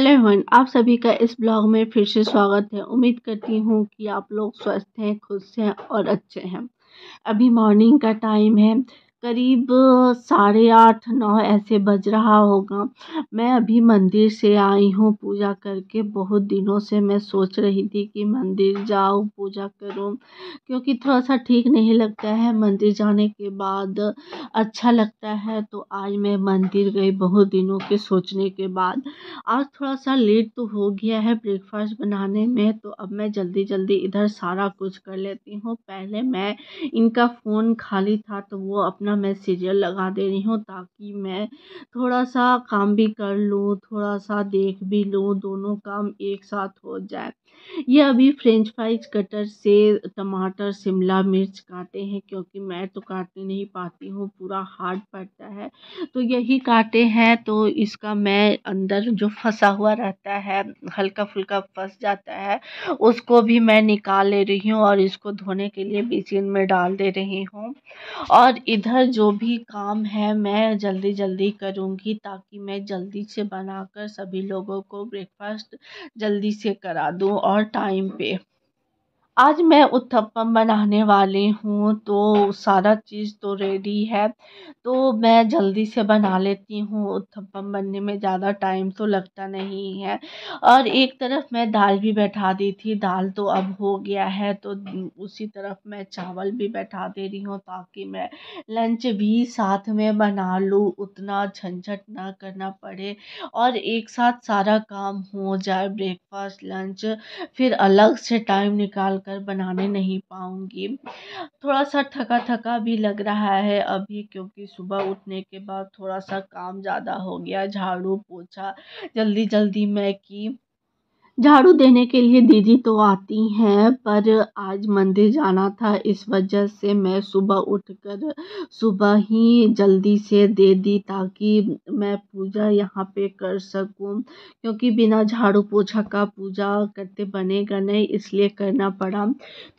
Hello everyone, आप सभी का इस ब्लॉग में फिर से स्वागत है। उम्मीद करती हूँ कि आप लोग स्वस्थ हैं, खुश हैं और अच्छे हैं। अभी मॉर्निंग का टाइम है। करीब साढ़े आठ, नौ ऐसे बज रहा होगा। मैं अभी मंदिर से आई हूँ, पूजा करके। बहुत दिनों से मैं सोच रही थी कि मंदिर जाऊँ, पूजा करूँ, क्योंकि थोड़ा सा ठीक नहीं लगता है। मंदिर जाने के बाद अच्छा लगता है तो आज मैं मंदिर गई बहुत दिनों के सोचने के बाद। आज थोड़ा सा लेट तो हो गया है ब्रेकफास्ट बनाने में तो अब मैं जल्दी जल्दी इधर सारा कुछ कर लेती हूँ। पहले मैं इनका फ़ोन खाली था तो वो अपना अपना मैं सीरियल लगा दे रही हूँ ताकि मैं थोड़ा सा काम भी कर लूँ थोड़ा सा देख भी लूँ, दोनों काम एक साथ हो जाए। ये अभी फ्रेंच फ्राइज कटर से, टमाटर, शिमला मिर्च काटे हैं, क्योंकि मैं तो काटने नहीं पाती हूँ, पूरा हार्ड पड़ता है। तो यही काटे हैं तो इसका मैं अंदर जो फंसा हुआ रहता है हल्का फुल्का फंस जाता है, उसको भी मैं निकाल ले रही हूँ और इसको धोने के लिए बेसिन में डाल दे रही हूँ। और इधर जो भी काम है, मैं जल्दी जल्दी करूँगी, ताकि मैं जल्दी से बनाकर सभी लोगों को ब्रेकफास्ट जल्दी से करा दूँ और टाइम पे। आज मैं उत्तपम बनाने वाली हूँ तो सारा चीज़ तो रेडी है। तो मैं जल्दी से बना लेती हूँ। उत्तपम बनने में ज़्यादा टाइम तो लगता नहीं है। और एक तरफ़ मैं दाल भी बैठा दी थी, दाल तो अब हो गया है तो उसी तरफ़ मैं चावल भी बैठा दे रही हूँ ताकि मैं लंच भी साथ में बना लूँ। उतना झंझट ना करना पड़े और एक साथ सारा काम हो जाए ब्रेकफास्ट लंच फिर अलग से टाइम निकाल कर बनाने नहीं पाऊँगी। थोड़ा सा थका थका भी लग रहा है अभी क्योंकि सुबह उठने के बाद थोड़ा सा काम ज़्यादा हो गया झाड़ू पोछा जल्दी जल्दी मैं की झाड़ू देने के लिए दीदी तो आती हैं, पर आज मंदिर जाना था, इस वजह से मैं सुबह उठकर सुबह ही जल्दी से दे दी ताकि मैं पूजा यहाँ पे कर सकूँ, क्योंकि बिना झाड़ू पोछा का पूजा करते बनेगा नहीं इसलिए करना पड़ा।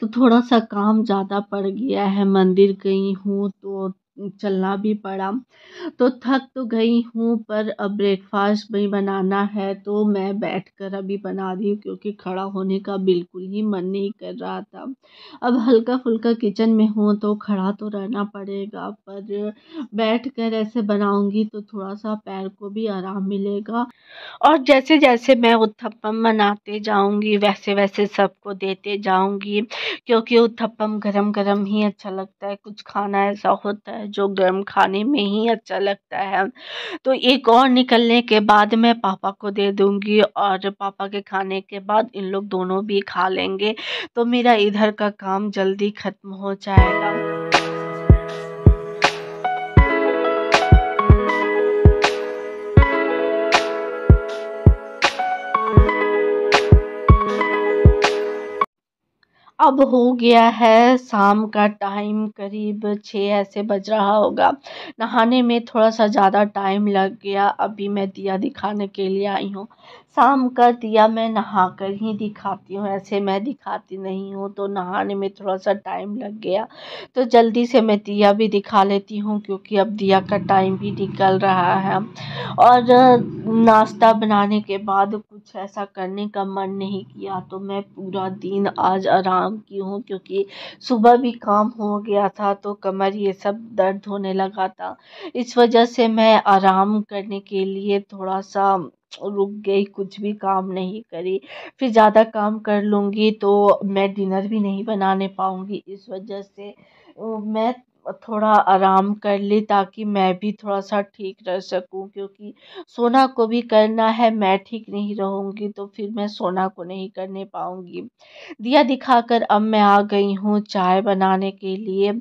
तो थोड़ा सा काम ज़्यादा पड़ गया है, मंदिर गई हूँ तो चलना भी पड़ा। तो थक तो गई हूँ, पर अब ब्रेकफास्ट भी बनाना है तो मैं बैठ कर अभी बना रही हूँ, क्योंकि खड़ा होने का बिल्कुल ही मन नहीं कर रहा था। अब हल्का फुल्का किचन में हूँ तो खड़ा तो रहना पड़ेगा, पर बैठ कर ऐसे बनाऊँगी तो थोड़ा सा पैर को भी आराम मिलेगा। और जैसे जैसे मैं उत्थप्पम बनाते जाऊँगी वैसे वैसे सबको देते जाऊँगी, क्योंकि उत्थप्पम गरम गरम ही अच्छा लगता है, कुछ खाना ऐसा होता है जो गर्म खाने में ही अच्छा लगता है। तो एक और निकलने के बाद मैं पापा को दे दूँगी और पापा के खाने के बाद इन लोग दोनों भी खा लेंगे। तो मेरा इधर का काम जल्दी ख़त्म हो जाएगा। अब हो गया है शाम का टाइम, करीब छः ऐसे बज रहा होगा। नहाने में थोड़ा सा ज़्यादा टाइम लग गया, अभी मैं दिया दिखाने के लिए आई हूँ। शाम का दिया, मैं नहा कर ही दिखाती हूँ। ऐसे मैं दिखाती नहीं हूँ तो नहाने में थोड़ा सा टाइम लग गया। तो जल्दी से मैं दिया भी दिखा लेती हूँ, क्योंकि अब दिया का टाइम भी निकल रहा है। और नाश्ता बनाने के बाद कुछ ऐसा करने का मन नहीं किया तो मैं पूरा दिन आज आराम की हूँ, क्योंकि सुबह भी काम हो गया था तो कमर ये सब दर्द होने लगा था। इस वजह से मैं आराम करने के लिए थोड़ा सा रुक गई, कुछ भी काम नहीं करी, फिर ज़्यादा काम कर लूँगी तो मैं डिनर भी नहीं बनाने पाऊँगी इस वजह से। मैं थोड़ा आराम कर ली ताकि मैं भी थोड़ा सा ठीक रह सकूँ, क्योंकि सोना को भी करना है, मैं ठीक नहीं रहूँगी तो फिर मैं सोना को नहीं करने पाऊँगी। दिया दिखाकर अब मैं आ गई हूँ चाय बनाने के लिए।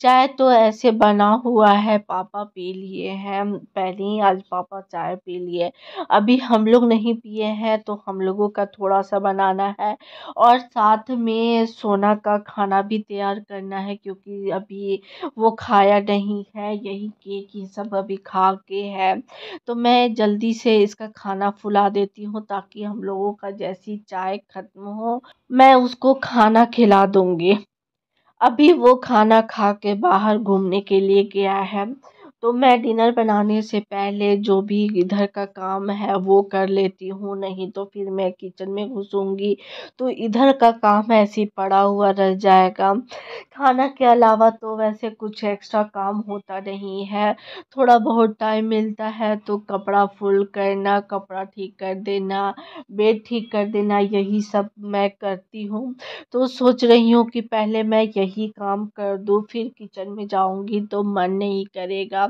चाय तो ऐसे बना हुआ है, पापा पी लिए हैं। पहले ही आज पापा चाय पी लिए। अभी हम लोग नहीं पिए हैं तो हम लोगों का थोड़ा सा बनाना है। और साथ में सोना का खाना भी तैयार करना है, क्योंकि अभी वो खाया नहीं है, यही केक ये सब अभी खा के है। तो मैं जल्दी से इसका खाना फुला देती हूँ ताकि हम लोगों का जैसी चाय ख़त्म हो, मैं उसको खाना खिला दूँगी। अभी वो खाना खा के बाहर घूमने के लिए गया है। तो मैं डिनर बनाने से पहले जो भी इधर का काम है वो कर लेती हूँ, नहीं तो फिर मैं किचन में घुसूँगी। तो इधर का काम ऐसे ही पड़ा हुआ रह जाएगा। खाना के अलावा तो वैसे कुछ एक्स्ट्रा काम होता नहीं है। थोड़ा बहुत टाइम मिलता है तो कपड़ा फुल करना, कपड़ा ठीक कर देना, बेड ठीक कर देना, यही सब मैं करती हूँ। तो सोच रही हूँ कि पहले मैं यही काम कर दूँ, फिर किचन में जाऊँगी तो मन नहीं करेगा।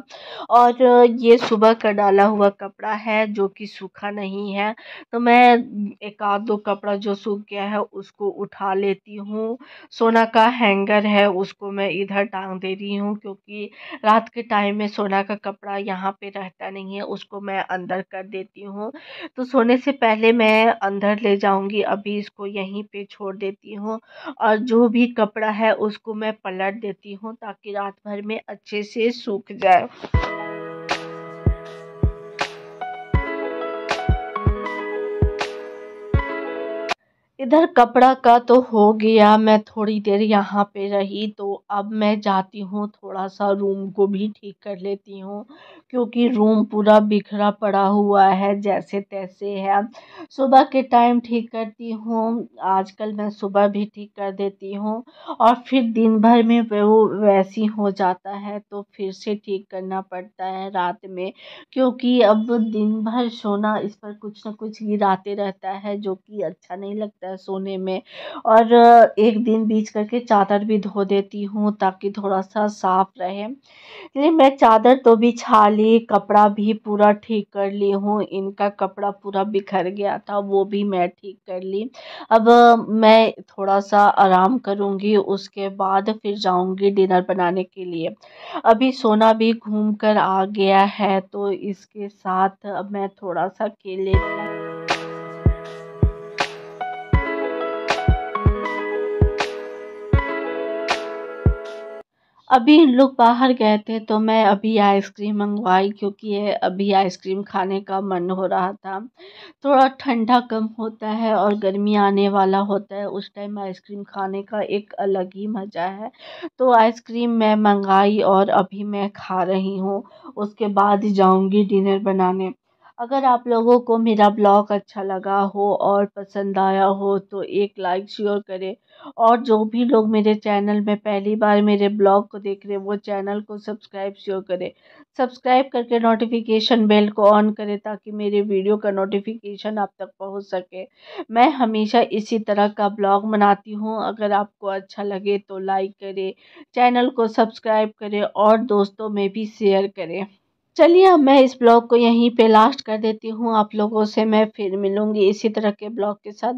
और ये सुबह का डाला हुआ कपड़ा है, जो कि सूखा नहीं है। तो मैं एक आध दो कपड़ा जो सूख गया है, उसको उठा लेती हूँ। सोना का हैंगर है, उसको मैं इधर टांग दे रही हूँ, क्योंकि रात के टाइम में सोना का कपड़ा यहाँ पे रहता नहीं है, उसको मैं अंदर कर देती हूँ। तो सोने से पहले मैं अंदर ले जाऊँगी, अभी इसको यहीं पे छोड़ देती हूँ। और जो भी कपड़ा है, उसको मैं पलट देती हूँ, ताकि रात भर में अच्छे से सूख जाए। इधर कपड़ा का तो हो गया मैं थोड़ी देर यहाँ पे रही तो अब मैं जाती हूँ थोड़ा सा रूम को भी ठीक कर लेती हूँ, क्योंकि रूम पूरा बिखरा पड़ा हुआ है जैसे तैसे है। सुबह के टाइम ठीक करती हूँ, आजकल मैं सुबह भी ठीक कर देती हूँ, और फिर दिन भर में वो वैसी हो जाता है तो फिर से ठीक करना पड़ता है रात में, क्योंकि अब दिन भर सोना इस पर कुछ ना कुछ गिराते रहता है, जो कि अच्छा नहीं लगता है सोने में, और एक दिन बीच करके चादर भी धो देती हूँ। ताकि थोड़ा सा साफ़ रहे। इसलिए मैं चादर तो बिछा ली, कपड़ा भी पूरा ठीक कर ली हूँ, इनका कपड़ा पूरा बिखर गया था, वो भी मैं ठीक कर ली। अब मैं थोड़ा सा आराम करूँगी, उसके बाद फिर जाऊँगी डिनर बनाने के लिए। अभी सोना भी घूम कर आ गया है तो इसके साथ मैं थोड़ा सा केले अभी इन लोग बाहर गए थे तो मैं अभी आइसक्रीम मंगवाई क्योंकि ये अभी आइसक्रीम खाने का मन हो रहा था। थोड़ा ठंडा कम होता है और गर्मी आने वाला होता है, उस टाइम आइसक्रीम खाने का एक अलग ही मज़ा है। तो आइसक्रीम मैं मंगाई और अभी मैं खा रही हूँ, उसके बाद जाऊँगी डिनर बनाने। अगर आप लोगों को मेरा ब्लॉग अच्छा लगा हो और पसंद आया हो तो एक लाइक शेयर करें। और जो भी लोग मेरे चैनल में पहली बार मेरे ब्लॉग को देख रहे हैं, वो चैनल को सब्सक्राइब शेयर करें। सब्सक्राइब करके नोटिफिकेशन बेल को ऑन करें ताकि मेरे वीडियो का नोटिफिकेशन आप तक पहुँच सके। मैं हमेशा इसी तरह का ब्लॉग बनाती हूँ। अगर आपको अच्छा लगे तो लाइक करें, चैनल को सब्सक्राइब करें और दोस्तों में भी शेयर करें। चलिए अब मैं इस ब्लॉग को यहीं पे लास्ट कर देती हूँ। आप लोगों से मैं फिर मिलूँगी इसी तरह के ब्लॉग के साथ।